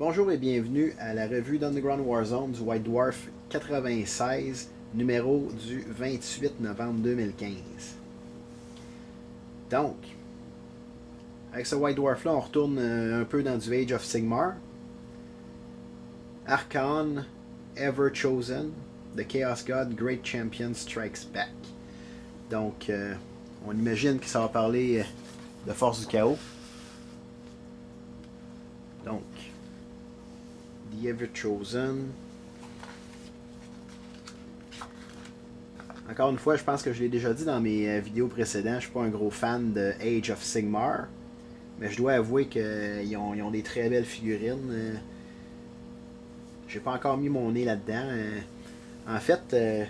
Bonjour et bienvenue à la revue d'Underground Warzone du White Dwarf 96, numéro du 28 novembre 2015. Donc, avec ce White Dwarf là, on retourne euh, un peu dans du Age of Sigmar. Archon, Ever Chosen, The Chaos God, Great Champion Strikes Back. Donc, euh, on imagine que ça va parler euh, de force du chaos. Donc, Chosen. Encore une fois, je pense que je l'ai déjà dit dans mes euh, vidéos précédentes, je suis pas un gros fan de Age of Sigmar. Mais je dois avouer qu'ils ont, ils ont des très belles figurines. euh. J'ai pas encore mis mon nez là-dedans. euh. En fait, euh,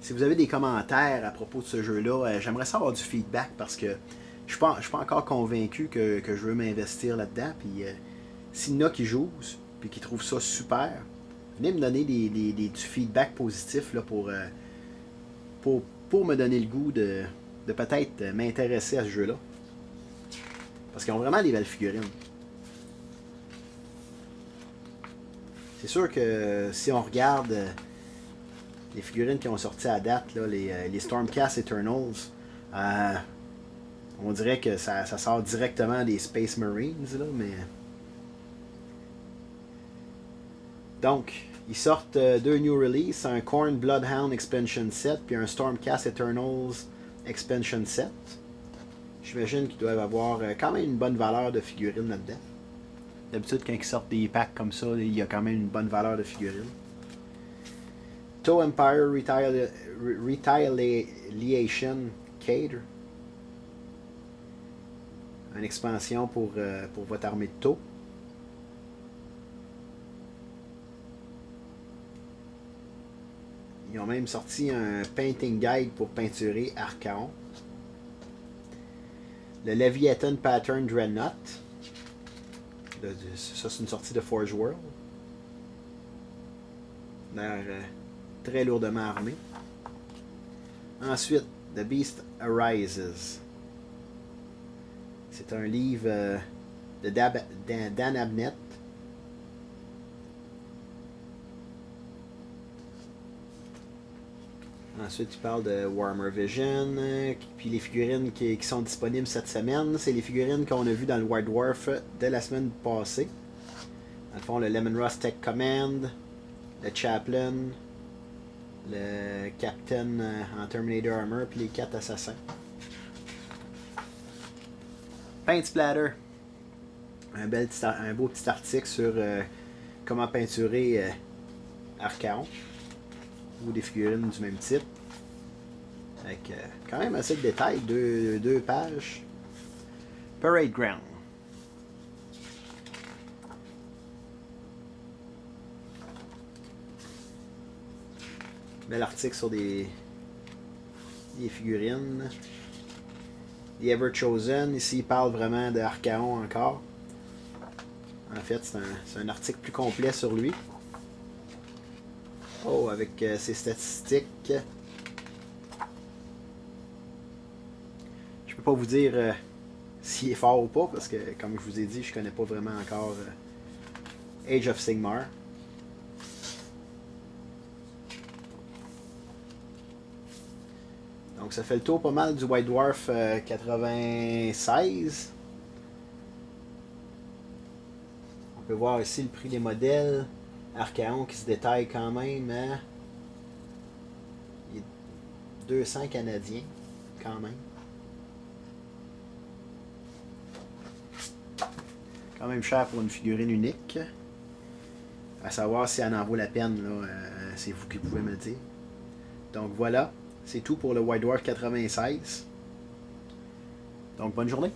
si vous avez des commentaires à propos de ce jeu-là, euh, j'aimerais savoir du feedback parce que je je suis pas encore convaincu que, je veux m'investir là-dedans. Puis euh, s'il y en a qui jouent puis qui trouvent ça super, venez me donner des, du feedback positif là, pour, euh, pour, pour me donner le goût de, de peut-être m'intéresser à ce jeu-là. Parce qu'ils ont vraiment des belles figurines. C'est sûr que si on regarde euh, les figurines qui ont sorti à date, euh, les Stormcast Eternals, on dirait que ça, ça sort directement des Space Marines, là, mais. Donc, ils sortent euh, deux new releases, un Corn Bloodhound Expansion Set, puis un Stormcast Eternals Expansion Set. J'imagine qu'ils doivent avoir euh, quand même une bonne valeur de figurines là-dedans. D'habitude, quand ils sortent des packs comme ça, il y a quand même une bonne valeur de figurines. Toe Empire Retali- Re- Retaliation Cater. Une expansion pour, euh, pour votre armée de taux. Ils ont même sorti un painting guide pour peinturer Archaon. Le Leviathan Pattern Dreadnought. Ça, c'est une sortie de Forge World. L'air euh, très lourdement armé. Ensuite, The Beast Arises. C'est un livre euh, de Dan Abnett. Ensuite, il parle de Warmer Vision. Puis les figurines qui, sont disponibles cette semaine, c'est les figurines qu'on a vues dans le White Dwarf dès la semaine passée. Dans le fond, le Lemon Rust Tech Command, le Chaplain, le Captain euh, en Terminator Armor, puis les 4 assassins. Paint Splatter. Un beau petit article sur euh, comment peinturer euh, Archaon ou des figurines du même type. Avec euh, quand même assez de détails, deux, deux pages. Parade Ground. Bel article sur des, des figurines. The Ever Chosen. Ici, il parle vraiment de Archaon encore. En fait, c'est un, c'est un article plus complet sur lui. Oh, avec euh, ses statistiques. Je peux pas vous dire euh, s'il est fort ou pas, parce que, comme je vous ai dit, je connais pas vraiment encore euh, Age of Sigmar. Donc ça fait le tour pas mal du White Dwarf euh, 96. On peut voir ici le prix des modèles. Archaon qui se détaille quand même à est 200 canadiens quand même. Quand même cher pour une figurine unique. À savoir si elle en vaut la peine, euh, c'est vous qui pouvez me le dire. Donc voilà, c'est tout pour le White Dwarf 96. Donc bonne journée.